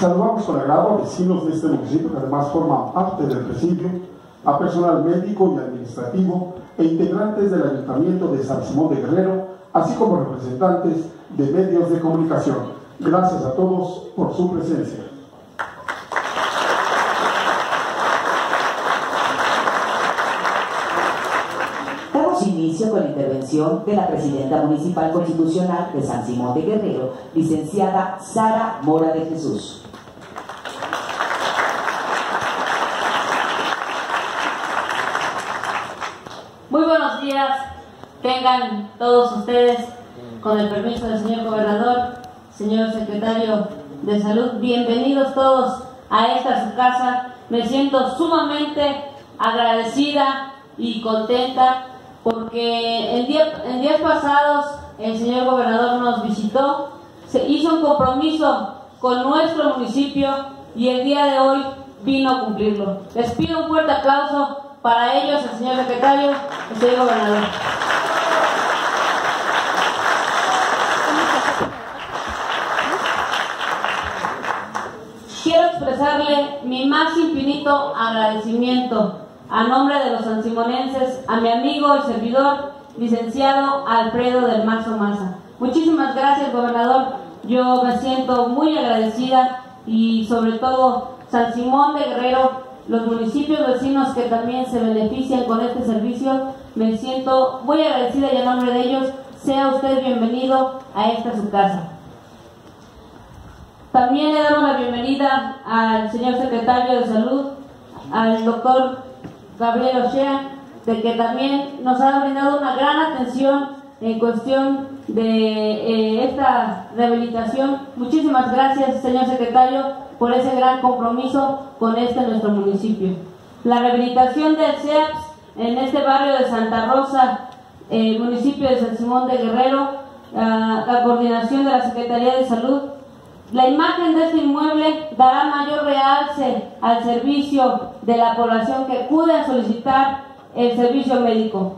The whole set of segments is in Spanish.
Saludamos con agrado a vecinos de este municipio que además forman parte del presidio, a personal médico y administrativo e integrantes del Ayuntamiento de San Simón de Guerrero, así como representantes de medios de comunicación. Gracias a todos por su presencia. Damos inicio con la intervención de la Presidenta Municipal Constitucional de San Simón de Guerrero, licenciada Sara Mora de Jesús. Muy buenos días, tengan todos ustedes, con el permiso del señor gobernador, señor secretario de salud, bienvenidos todos a esta su casa. Me siento sumamente agradecida y contenta porque en, día- en días pasados el señor gobernador nos visitó, se hizo un compromiso con nuestro municipio y el día de hoy vino a cumplirlo. Les pido un fuerte aplauso para ellos, el señor secretario, el señor gobernador. Quiero expresarle mi más infinito agradecimiento a nombre de los sansimonenses a mi amigo y servidor, licenciado Alfredo del Mazo Maza. Muchísimas gracias, gobernador. Yo me siento muy agradecida y sobre todo San Simón de Guerrero, los municipios vecinos que también se benefician con este servicio, me siento muy agradecida y a nombre de ellos, sea usted bienvenido a esta su casa. También le damos la bienvenida al señor secretario de Salud, al doctor Gabriel Ochea, de que también nos ha brindado una gran atención en cuestión de eh, esta rehabilitación. Muchísimas gracias, señor secretario, por ese gran compromiso con este nuestro municipio. La rehabilitación del CEAPS en este barrio de Santa Rosa, eh, municipio de San Simón de Guerrero, ah, la coordinación de la Secretaría de Salud, la imagen de este inmueble dará realce al servicio de la población que acude solicitar el servicio médico.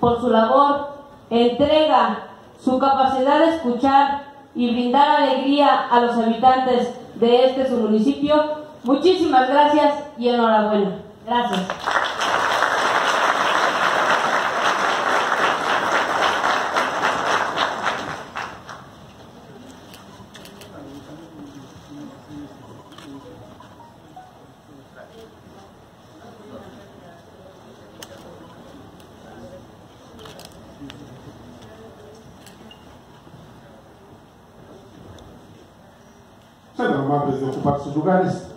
Por su labor, entrega su capacidad de escuchar y brindar alegría a los habitantes de este su municipio. Muchísimas gracias y enhorabuena. Gracias. Você não é vai presidente de lugares.